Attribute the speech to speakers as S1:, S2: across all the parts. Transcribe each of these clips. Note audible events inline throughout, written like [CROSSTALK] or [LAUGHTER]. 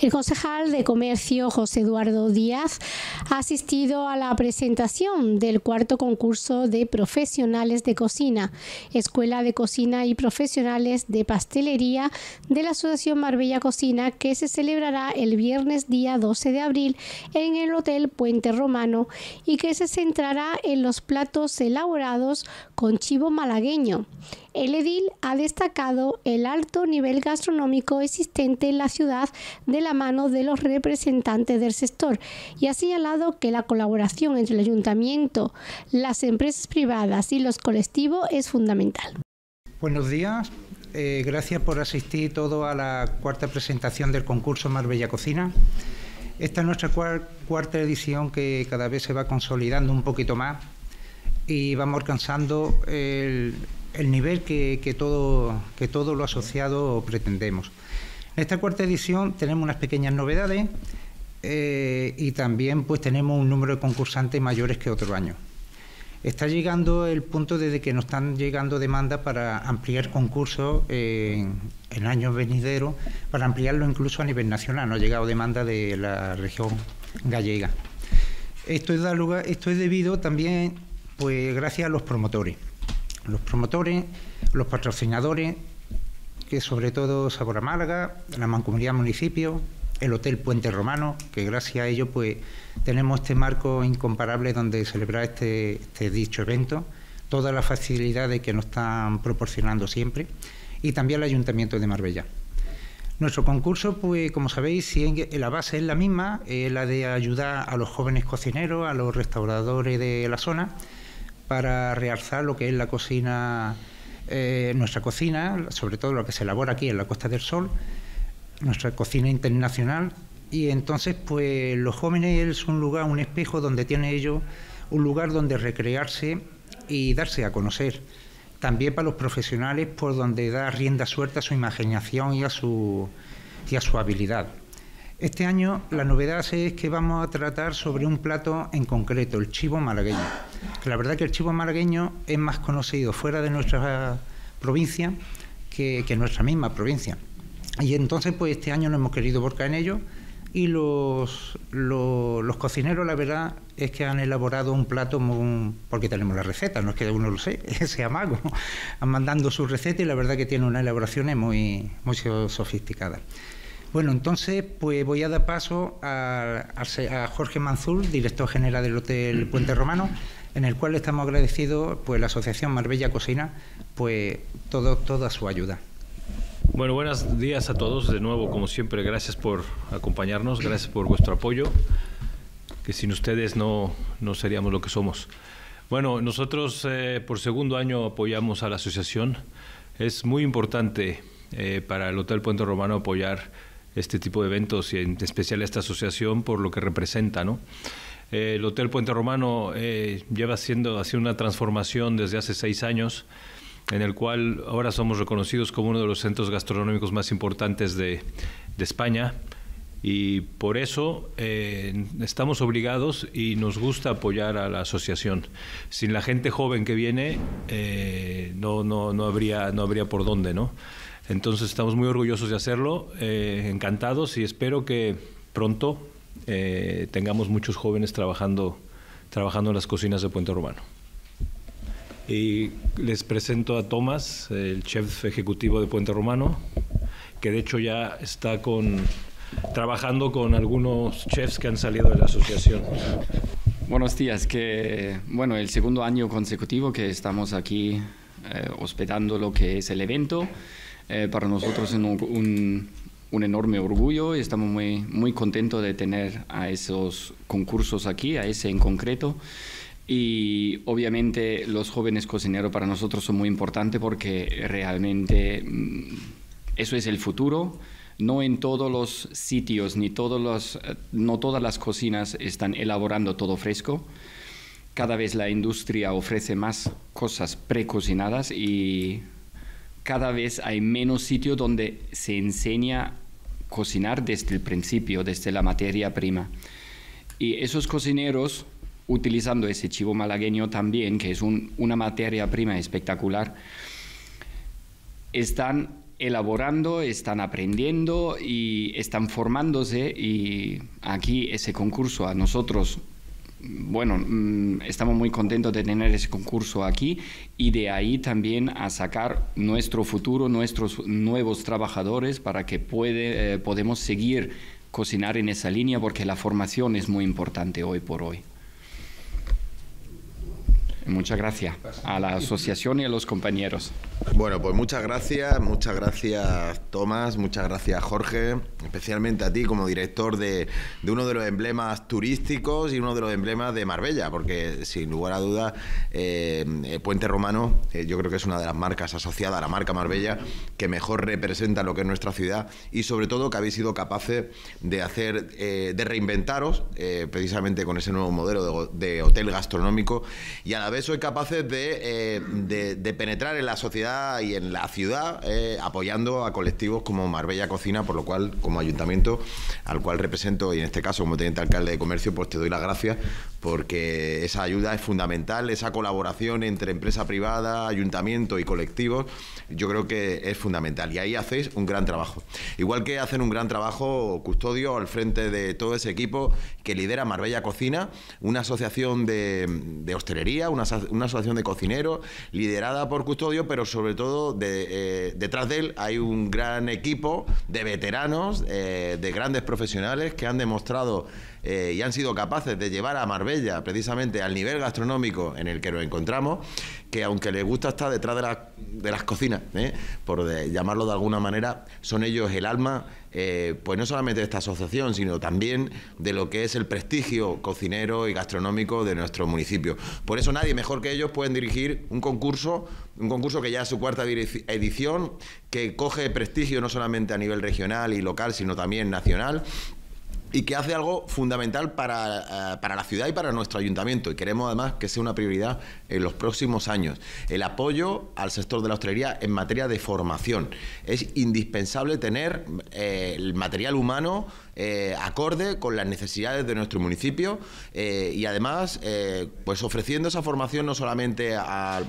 S1: El concejal de Comercio, José Eduardo Díaz, ha asistido a la presentación del cuarto concurso de profesionales de cocina, Escuela de Cocina y Profesionales de Pastelería de la Asociación Marbella Cocina, que se celebrará el viernes día 12 de abril en el Hotel Puente Romano y que se centrará en los platos elaborados con chivo malagueño. El edil ha destacado el alto nivel gastronómico existente en la ciudad de la mano de los representantes del sector y ha señalado que la colaboración entre el ayuntamiento, las empresas privadas y los colectivos es fundamental.
S2: Buenos días, eh, gracias por asistir todo a la cuarta presentación del concurso Marbella Cocina. Esta es nuestra cuarta edición que cada vez se va consolidando un poquito más y vamos alcanzando el, el nivel que, todo, que todo lo asociado pretendemos. En esta cuarta edición tenemos unas pequeñas novedades eh, y también pues tenemos un número de concursantes mayores que otro año. Está llegando el punto desde que nos están llegando demandas para ampliar concursos en, años venideros, para ampliarlo incluso a nivel nacional. Nos ha llegado demanda de la región gallega. Esto es, esto es debido también, pues gracias a los promotores los promotores, los patrocinadores, que sobre todo Sabor Málaga, la Mancomunidad Municipio, el Hotel Puente Romano, que gracias a ello pues tenemos este marco incomparable donde celebrar este, este dicho evento, todas las facilidades que nos están proporcionando siempre, y también el Ayuntamiento de Marbella. Nuestro concurso, pues como sabéis, la base es la misma, es la de ayudar a los jóvenes cocineros, a los restauradores de la zona, para realzar lo que es la cocina, eh, nuestra cocina, sobre todo lo que se elabora aquí en la Costa del Sol, nuestra cocina internacional. Y entonces, pues los jóvenes es un lugar, un espejo donde tiene ellos un lugar donde recrearse y darse a conocer. También para los profesionales, por donde da rienda suelta a su imaginación y a su, y a su habilidad. Este año la novedad es que vamos a tratar sobre un plato en concreto, el chivo malagueño. Que la verdad que el chivo malagueño es más conocido fuera de nuestra provincia que, que nuestra misma provincia. Y entonces pues este año nos hemos querido volcar en ello y los, cocineros la verdad es que han elaborado un plato porque tenemos la receta, no es que uno lo sé, [LAUGHS] sea mago, han mandando su receta y la verdad que tiene una elaboración muy, muy sofisticada. Bueno, entonces pues voy a dar paso a, Jorge Manzul, director general del Hotel Puente Romano, en el cual estamos agradecidos pues la Asociación Marbella Cocina, pues todo, toda su ayuda.
S3: Bueno, buenos días a todos. De nuevo, como siempre, gracias por acompañarnos, gracias por vuestro apoyo, que sin ustedes no, no seríamos lo que somos. Bueno, nosotros eh, por segundo año apoyamos a la asociación. Es muy importante eh, para el Hotel Puente Romano apoyar este tipo de eventos y en especial esta asociación por lo que representa, ¿no? Eh, el Hotel Puente Romano eh, lleva haciendo, haciendo una transformación desde hace seis años, en el cual ahora somos reconocidos como uno de los centros gastronómicos más importantes de, de España y por eso eh, estamos obligados y nos gusta apoyar a la asociación. Sin la gente joven que viene, no, no, no, habría, no habría por dónde, ¿no? Entonces estamos muy orgullosos de hacerlo, eh, encantados y espero que pronto eh, tengamos muchos jóvenes trabajando, trabajando en las cocinas de Puente Romano. Y les presento a Tomás, el chef ejecutivo de Puente Romano, que de hecho ya está con, trabajando con algunos chefs que han salido de la asociación.
S4: Buenos días, que bueno, el segundo año consecutivo que estamos aquí eh, hospedando lo que es el evento. Eh, para nosotros es un, un, enorme orgullo y estamos muy, muy contentos de tener a esos concursos aquí, a ese en concreto. Y obviamente los jóvenes cocineros para nosotros son muy importantes porque realmente mm, eso es el futuro. No en todos los sitios ni todos los, eh, no todas las cocinas están elaborando todo fresco. Cada vez la industria ofrece más cosas precocinadas y cada vez hay menos sitios donde se enseña cocinar desde el principio, desde la materia prima. Y esos cocineros, utilizando ese chivo malagueño también, que es una materia prima espectacular, están elaborando, están aprendiendo y están formándose y aquí ese concurso a nosotros bueno, mm, estamos muy contentos de tener ese concurso aquí y de ahí también a sacar nuestro futuro, nuestros nuevos trabajadores para que puede, eh, podemos seguir cocinar en esa línea porque la formación es muy importante hoy por hoy. Muchas gracias a la asociación y a los compañeros.
S5: Bueno, pues muchas gracias, muchas gracias Tomás, muchas gracias Jorge, especialmente a ti como director de, uno de los emblemas turísticos y uno de los emblemas de Marbella, porque sin lugar a dudas eh, Puente Romano eh, yo creo que es una de las marcas asociadas a la marca Marbella que mejor representa lo que es nuestra ciudad y sobre todo que habéis sido capaces de hacer, eh, de reinventaros precisamente con ese nuevo modelo de, de hotel gastronómico y a la vez sois capaces eh, de, penetrar en la sociedad y en la ciudad eh, apoyando a colectivos como Marbella Cocina, por lo cual, como ayuntamiento, al cual represento y en este caso como teniente alcalde de comercio, pues te doy las gracias porque esa ayuda es fundamental, esa colaboración entre empresa privada, ayuntamiento y colectivos, yo creo que es fundamental. Y ahí hacéis un gran trabajo. Igual que hacen un gran trabajo custodio al frente de todo ese equipo que lidera Marbella Cocina, una asociación de, hostelería, una, asociación de cocineros, liderada por custodio, pero sobre todo eh, detrás de él hay un gran equipo de veteranos, eh, de grandes profesionales que han demostrado eh, y han sido capaces de llevar a Marbella precisamente al nivel gastronómico en el que nos encontramos, que aunque les gusta estar detrás de, de las cocinas, por llamarlo de alguna manera, son ellos el alma, eh, pues no solamente de esta asociación, sino también de lo que es el prestigio cocinero y gastronómico de nuestro municipio. Por eso nadie mejor que ellos pueden dirigir un concurso, un concurso que ya es su cuarta edición, que coge prestigio no solamente a nivel regional y local, sino también nacional y que hace algo fundamental para, eh, para, la ciudad y para nuestro ayuntamiento. Y queremos además que sea una prioridad en los próximos años. El apoyo al sector de la hostelería en materia de formación. Es indispensable tener eh, el material humano eh, acorde con las necesidades de nuestro municipio y además pues ofreciendo esa formación no solamente a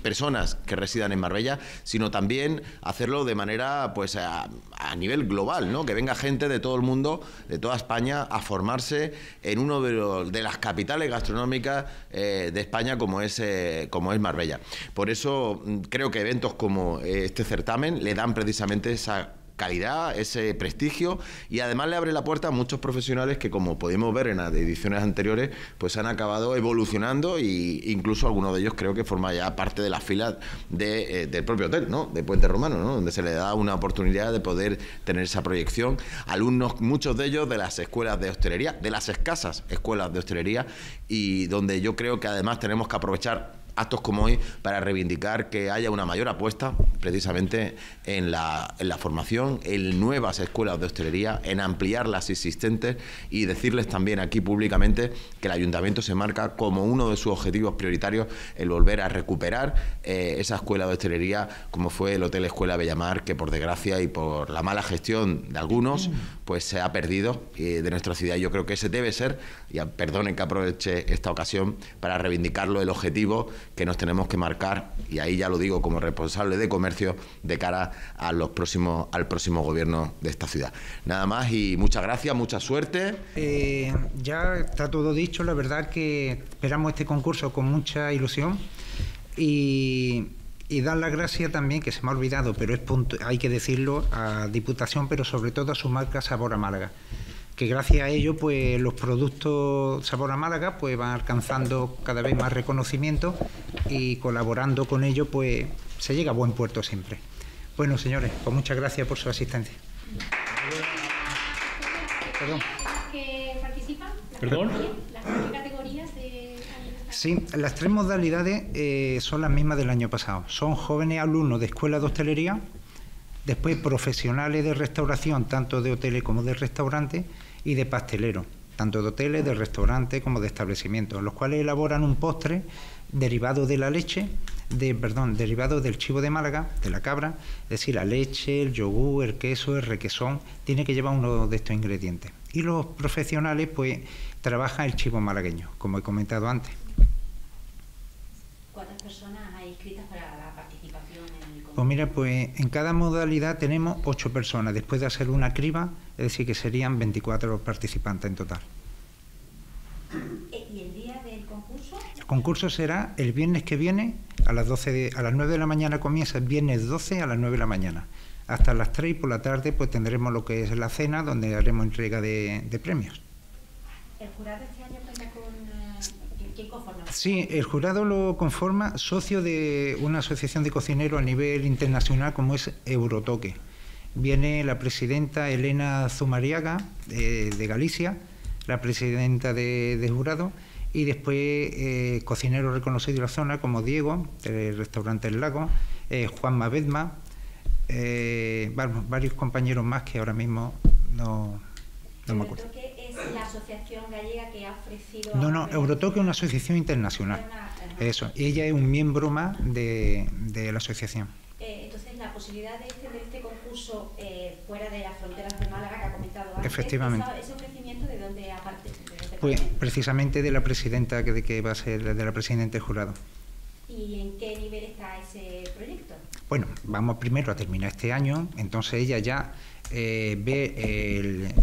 S5: personas que residan en Marbella, sino también hacerlo de manera pues a, nivel global, ¿no? Que venga gente de todo el mundo, de toda España, a formarse en uno de, de las capitales gastronómicas eh, de España como es, eh, como es Marbella. Por eso mm, creo que eventos como este certamen le dan precisamente esa calidad, ese prestigio y además le abre la puerta a muchos profesionales que como pudimos ver en las ediciones anteriores pues han acabado evolucionando e incluso algunos de ellos creo que forman ya parte de la fila de, eh, del propio hotel, ¿no? de Puente Romano, ¿no? donde se le da una oportunidad de poder tener esa proyección. Alumnos, muchos de ellos de las escuelas de hostelería, de las escasas escuelas de hostelería y donde yo creo que además tenemos que aprovechar actos como hoy para reivindicar que haya una mayor apuesta precisamente en la, en la formación, en nuevas escuelas de hostelería, en ampliar las existentes y decirles también aquí públicamente que el ayuntamiento se marca como uno de sus objetivos prioritarios el volver a recuperar eh, esa escuela de hostelería como fue el Hotel Escuela Bellamar, que por desgracia y por la mala gestión de algunos, pues se ha perdido eh, de nuestra ciudad. Yo creo que ese debe ser, y perdonen que aproveche esta ocasión para reivindicarlo, el objetivo que nos tenemos que marcar, y ahí ya lo digo como responsable de comercio, de cara a los próximos, al próximo gobierno de esta ciudad. Nada más y muchas gracias, mucha suerte.
S2: Eh, ya está todo dicho, la verdad que esperamos este concurso con mucha ilusión y, dar las gracias también, que se me ha olvidado, pero es punto, hay que decirlo, a Diputación, pero sobre todo a su marca Sabor a Málaga que gracias a ello pues los productos Sabor a Málaga pues van alcanzando cada vez más reconocimiento y colaborando con ello pues se llega a buen puerto siempre. Bueno, señores, pues muchas gracias por su asistencia.
S1: Perdón. participan?
S3: ¿Perdón?
S1: ¿Las tres categorías de...
S2: Sí, las tres modalidades eh, son las mismas del año pasado. Son jóvenes alumnos de escuela de hostelería, después profesionales de restauración, tanto de hoteles como de restaurantes, y de pastelero, tanto de hoteles, de restaurantes como de establecimientos, los cuales elaboran un postre derivado de la leche, de, perdón, derivado del chivo de Málaga, de la cabra, es decir, la leche, el yogur, el queso, el requesón, tiene que llevar uno de estos ingredientes. Y los profesionales, pues, trabajan el chivo malagueño, como he comentado antes.
S1: ¿Cuántas personas hay inscritas para la participación en el?
S2: Pues mira, pues en cada modalidad tenemos ocho personas, después de hacer una criba, es decir, que serían 24 participantes en total.
S6: Eh, ¿Y el día del concurso?
S2: El concurso será el viernes que viene, a las, 12 de- a las 9 de la mañana comienza, el viernes 12 a las 9 de la mañana. Hasta las 3 y por la tarde pues tendremos lo que es la cena, donde haremos entrega de, de premios.
S6: ¿El jurado este año cuenta con... eh, ¿Quién conforma?
S2: Sí, el jurado lo conforma socio de una asociación de cocineros a nivel internacional como es Eurotoque. Viene la presidenta Elena Zumariaga de, de Galicia, la presidenta de, de jurado, y después eh, cocineros reconocidos de la zona como Diego, del restaurante El Lago, eh, Juan Mabedma, eh, vamos, varios compañeros más que ahora mismo no, no me acuerdo.
S6: Eurotoque es la asociación gallega que ha ofrecido...
S2: No, no, Eurotoque es una asociación internacional. Eso, ella es un miembro más de, de la asociación.
S6: Eh, entonces, la posibilidad de eh, fuera de las fronteras de Málaga que ha comentado antes,
S2: Efectivamente.
S6: ¿ese ofrecimiento de dónde aparte? de
S2: Pues precisamente de la presidenta que, de que va a ser de la presidenta del jurado.
S6: ¿Y en qué nivel está ese proyecto?
S2: Bueno, vamos primero a terminar este año, entonces ella ya eh, ve el-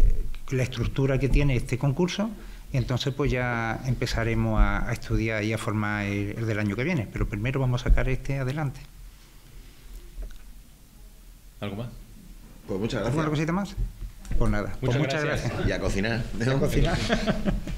S2: la estructura que tiene este concurso y entonces pues ya empezaremos a, a estudiar y a formar el, el del año que viene, pero primero vamos a sacar este adelante.
S3: ¿Algo más?
S5: Pues muchas
S2: ¿Alguna
S5: gracias.
S2: cosita más? Pues nada, pues
S3: Muchas
S2: muchas
S3: gracias.
S2: gracias.
S5: Y a cocinar.
S2: A cocinar. [LAUGHS]